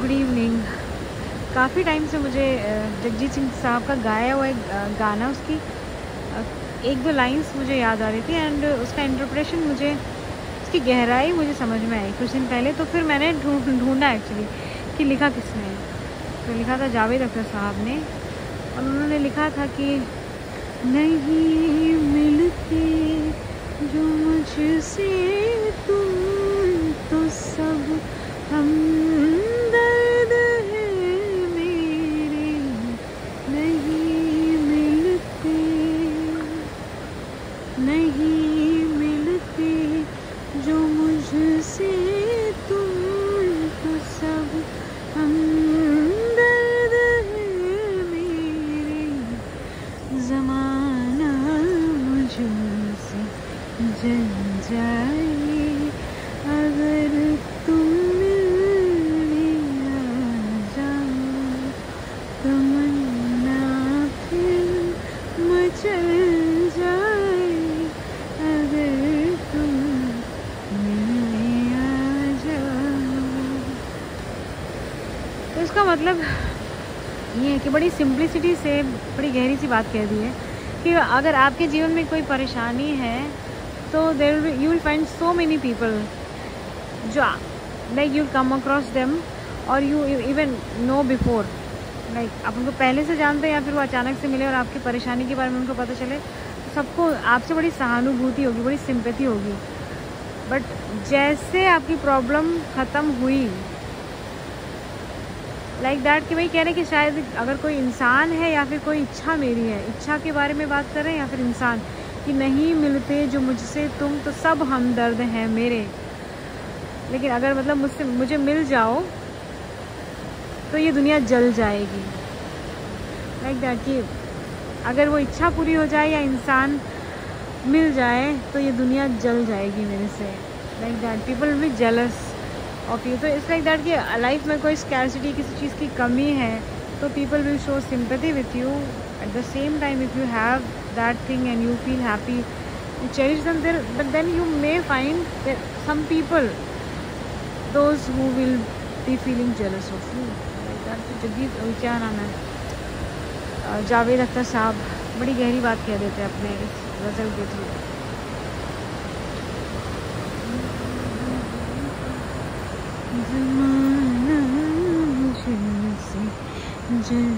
Good evening. काफ़ी time से मुझे जगजीत सिंह साहब का गाया हुआ एक गाना उसकी एक दो लाइंस मुझे याद आ रही थी एंड उसका इंटरप्रेशन मुझे, उसकी गहराई मुझे समझ में आई कुछ दिन पहले तो फिर मैंने ढूंढ एक्चुअली कि लिखा किसने। तो लिखा था जावेद अख्तर साहब ने और उन्होंने लिखा था कि, नहीं मिलते जो मुझसे तुम तो सब हम दर्द है मेरे नहीं मिलते नहीं मिलते जो मुझसे तुम तो सब दर्द मेरे जमाना मुझसे जल जाए। अगर तुम मिलने आ जाओ, तमन्ना फिर जाए अगर तुम मिलने आ जाओ तो इसका मतलब ये है कि बड़ी सिंप्लिसिटी से बड़ी गहरी सी बात कह दी है कि अगर आपके जीवन में कोई परेशानी है तो there you will find so many people जो like you come across them और you even know before like आप उनको पहले से जानते हैं या फिर वो अचानक से मिले और आपकी परेशानी के बारे में उनको पता चले तो सबको आपसे बड़ी सहानुभूति होगी, बड़ी सिंपैथी होगी। बट जैसे आपकी प्रॉब्लम ख़त्म हुई लाइक दैट कि भाई कह रहे हैं कि शायद अगर कोई इंसान है या फिर कोई इच्छा मेरी है, इच्छा के बारे में बात कर रहे हैं या फिर इंसान कि नहीं मिलते जो मुझसे, तुम तो सब हमदर्द हैं मेरे। लेकिन अगर मतलब मुझसे, मुझे मिल जाओ तो ये दुनिया जल जाएगी। लाइक दैट कि अगर वो इच्छा पूरी हो जाए या इंसान मिल जाए तो ये दुनिया जल जाएगी मेरे से। Like that people will be jealous of you तो इट्स लाइक दैट कि लाइफ में कोई स्कैरसिटी किसी चीज़ की कमी है तो people will show sympathy with you at the same time if you have that thing and you feel happy but then you may find that some people, those who will be feeling jealous of you. Like that तो जगदीप क्या नाम है? जावेद अख्तर साहब, बड़ी गहरी बात कह देते हैं अपने इस गज़ल के थ्रू। जमाना मुझसे जल